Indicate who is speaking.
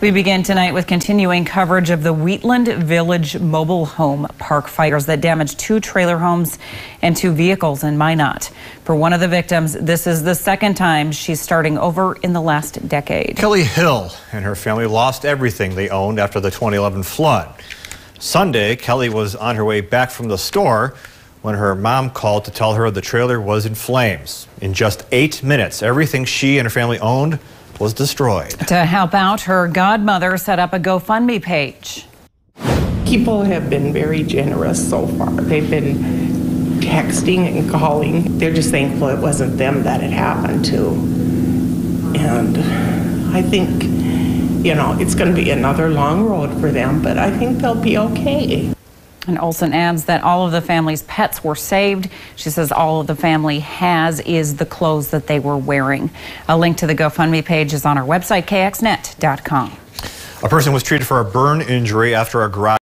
Speaker 1: We begin tonight with continuing coverage of the Wheatland Village mobile home park fires that damaged two trailer homes and two vehicles in Minot. For one of the victims, this is the second time she's starting over in the last decade.
Speaker 2: Kelly Hill and her family lost everything they owned after the 2011 flood. Sunday, Kelly was on her way back from the store when her mom called to tell her the trailer was in flames. In just eight minutes, everything she and her family owned was destroyed.
Speaker 1: To help out, her godmother set up a GoFundMe page.
Speaker 3: People have been very generous so far. They've been texting and calling. They're just thankful it wasn't them that it happened to. And I think, you know, it's going to be another long road for them, but I think they'll be okay.
Speaker 1: And Olson adds that all of the family's pets were saved. She says all of the family has is the clothes that they were wearing. A link to the GoFundMe page is on our website, kxnet.com.
Speaker 2: A person was treated for a burn injury after a garage